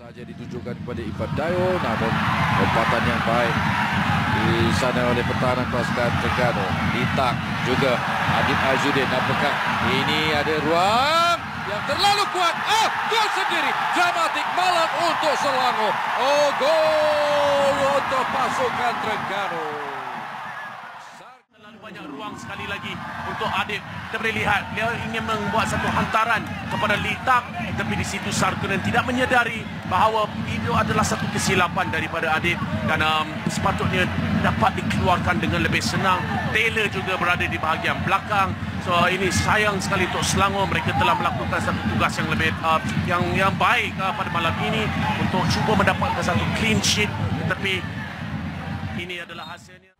saja ditujukan kepada Ivan Dayo namun lompatan yang baik di sana oleh pertahanan pasukan Terengganu. Litak juga Adib Azuddin. Apakah ini ada ruang yang terlalu kuat? Ah, gol sendiri. Dramatik malam untuk Selangor. Oh, gol untuk pasukan Terengganu. Banyak ruang sekali lagi untuk Adib. Kita boleh lihat dia ingin membuat satu hantaran kepada Litak tapi di situ Sarkunen tidak menyedari bahawa itu adalah satu kesilapan daripada Adib dan um, sepatutnya dapat dikeluarkan dengan lebih senang. Taylor juga berada di bahagian belakang. So ini sayang sekali untuk Selangor mereka telah melakukan satu tugas yang lebih uh, yang yang baik uh, pada malam ini untuk cuba mendapatkan satu clean sheet tetapi ini adalah hasilnya